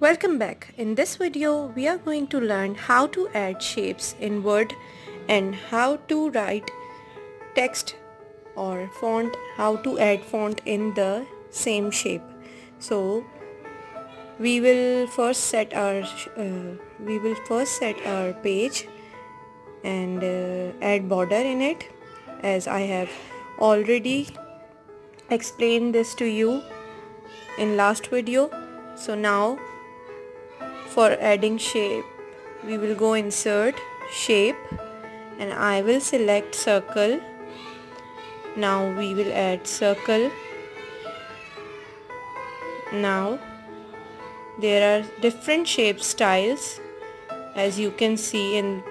Welcome back. In this video we are going to learn how to add shapes in Word and how to write text or font, how to add font in the same shape. So we will first set our uh, we will first set our page and uh, add border in it as I have already explained this to you in last video so now for adding shape. We will go insert shape and I will select circle. Now we will add circle. Now there are different shape styles as you can see in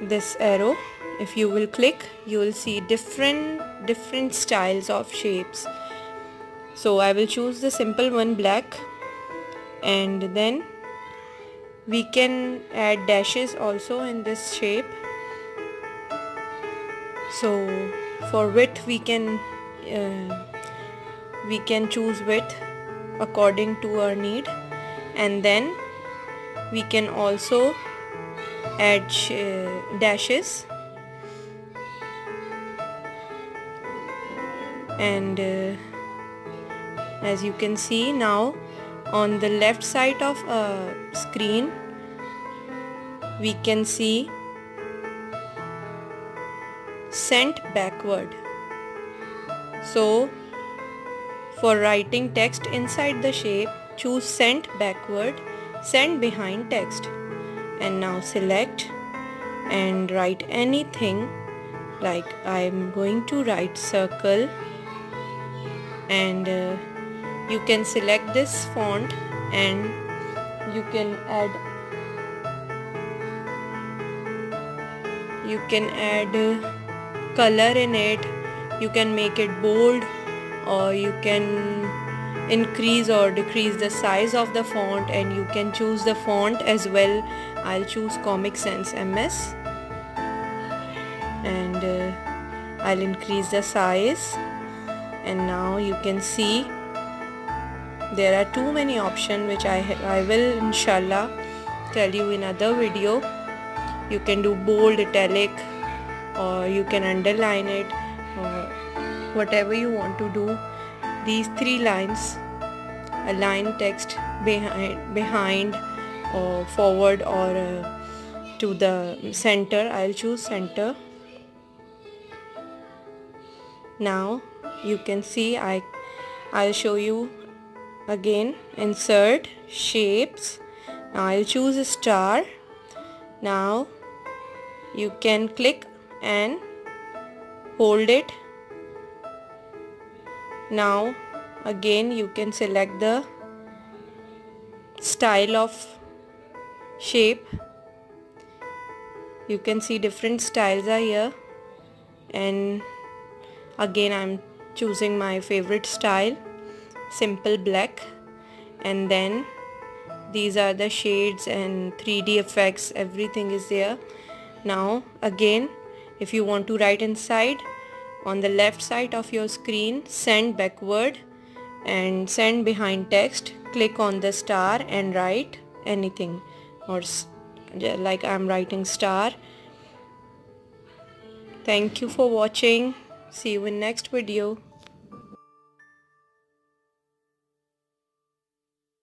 this arrow. If you will click you will see different different styles of shapes. So I will choose the simple one black and then we can add dashes also in this shape. So for width we can uh, we can choose width according to our need. And then we can also add uh, dashes. And uh, as you can see now on the left side of a screen we can see send backward. So for writing text inside the shape choose send backward send behind text. And now select and write anything like I am going to write circle. And uh, you can select this font and you can add you can add color in it. You can make it bold or you can increase or decrease the size of the font and you can choose the font as well. I'll choose Comic Sans MS and uh, I'll increase the size. And now you can see there are too many options which I, I will inshallah tell you in other video you can do bold italic or you can underline it whatever you want to do. These three lines align text behind behind or forward or uh, to the center I'll choose center. Now you can see I I'll show you again. Insert shapes. I'll choose a star. Now you can click and hold it. Now again you can select the style of shape. You can see different styles are here. And again I'm choosing my favorite style simple black. And then these are the shades and 3d effects. Everything is there now again if you want to write inside on the left side of your screen send backward and send behind text click on the star and write anything. Or like I'm writing star. Thank you for watching. See you in next video